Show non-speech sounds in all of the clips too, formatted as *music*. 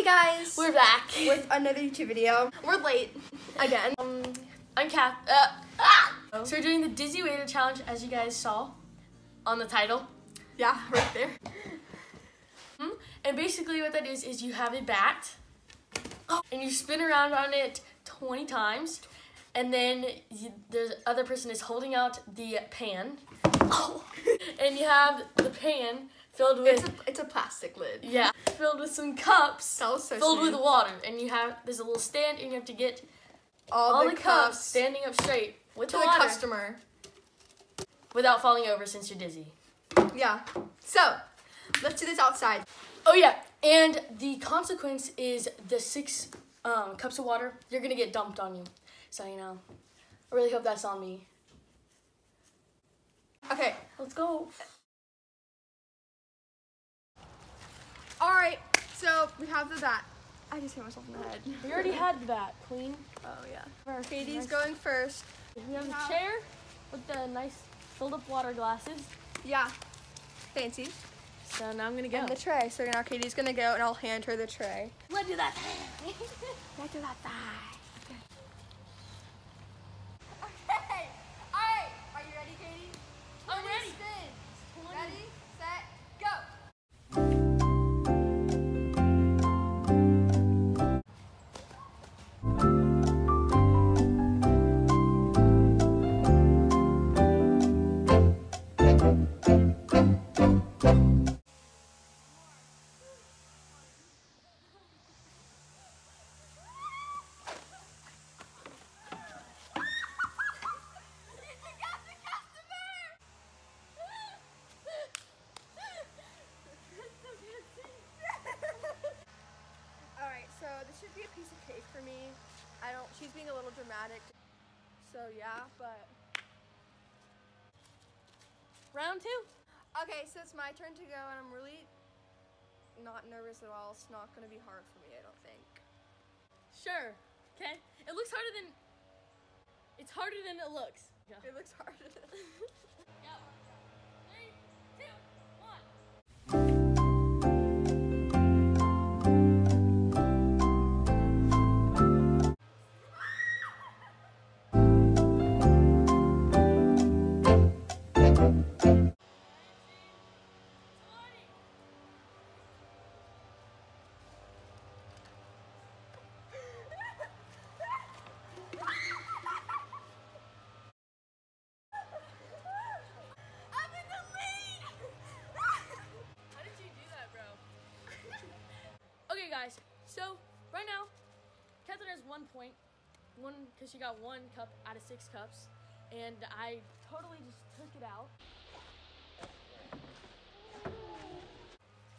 Hey guys! We're back. with another YouTube video. We're late. Again. Um, I'm Kath. Uh, ah! So we're doing the Dizzy Waiter Challenge, as you guys saw on the title. Yeah, right there. Hmm? And basically what that is, is you have a bat, and you spin around on it 20 times, and then you, the other person is holding out the pan, and you have the pan filled It's with, a, it's a plastic lid. yeah, filled with some cups. So filled sweet. with water, and you have there's a little stand, and you have to get all, all the, the cups, cups standing up straight with to the the customer. without falling over since you're dizzy. Yeah. So, let's do this outside. Oh yeah, and the consequence is the six um, cups of water you're gonna get dumped on you. So you know, I really hope that's on me. Okay. Let's go. All right. So we have the bat. I just hit myself in the head. We already had the that, Queen. Oh yeah. Katie's nice- going first. We have a chair with the nice filled up water glasses. Yeah. Fancy. So now I'm gonna go. And the tray. So now Katie's gonna go, and I'll hand her the tray. Let's do that. *laughs* Let's do that thigh. Should be a piece of cake for me. I don't. She's being a little dramatic. So yeah, but Round two. okay. So it's my turn to go, and I'm really not nervous at all. It's not gonna be hard for me. I don't think. Sure. Okay. It looks harder than. It's harder than it looks. Yeah. It looks hard. Go. *laughs* guys. So right now, Catherine has one point, one because she got one cup out of six cups, and I totally just took it out.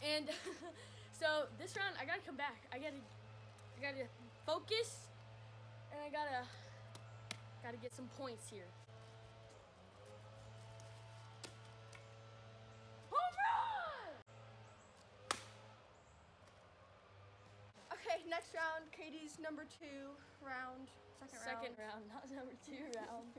And *laughs* so this round, I gotta come back. I gotta, I gotta focus, and I gotta, gotta get some points here. Next round. Katie's number two round. Second, Second round. round, not number two *laughs* round.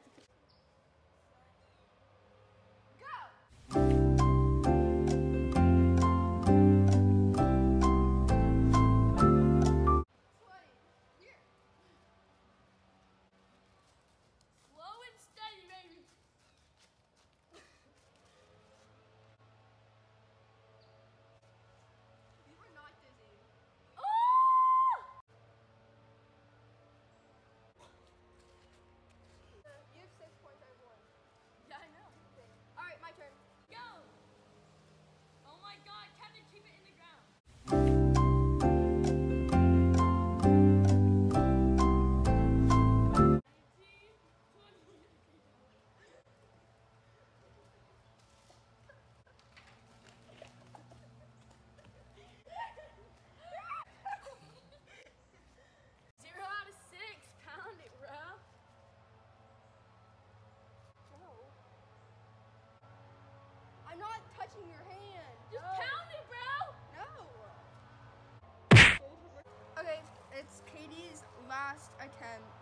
It's Katie's last attempt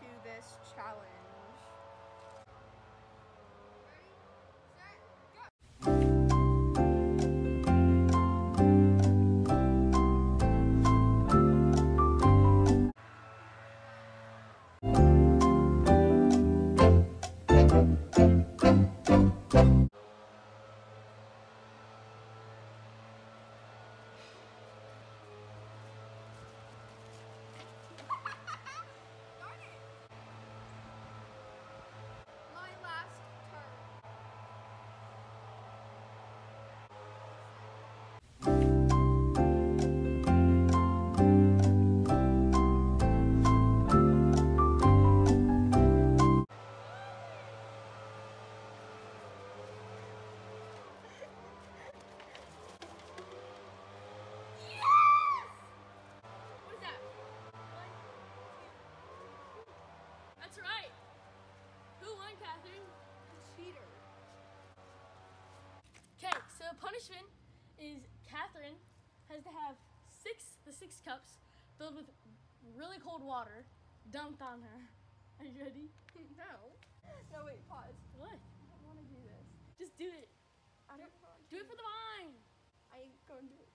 to this challenge. Peter. Okay, so punishment is Catherine has to have six the six cups filled with really cold water dumped on her. Are you ready? *laughs* no. No, wait, pause. What? I don't want to do this. Just do it. I don't do, do it for the vine. I ain't gonna do it.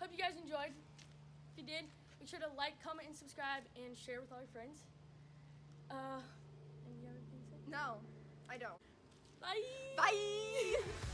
Hope you guys enjoyed. If you did, make sure to like, comment, and subscribe, and share with all your friends. Uh, and you have anything to say? No, I don't. Bye. Bye.